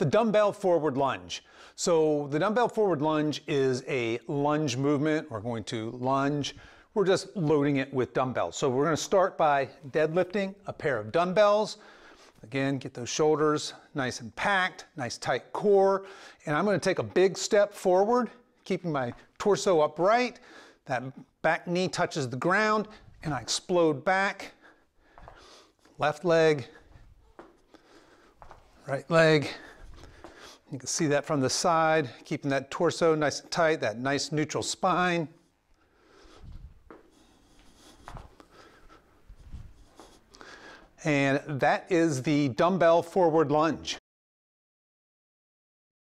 the dumbbell forward lunge. So the dumbbell forward lunge is a lunge movement. We're going to lunge. We're just loading it with dumbbells. So we're going to start by deadlifting a pair of dumbbells. Again, get those shoulders nice and packed, nice tight core. And I'm going to take a big step forward, keeping my torso upright. That back knee touches the ground and I explode back. Left leg, right leg. You can see that from the side, keeping that torso nice and tight, that nice neutral spine. And that is the dumbbell forward lunge.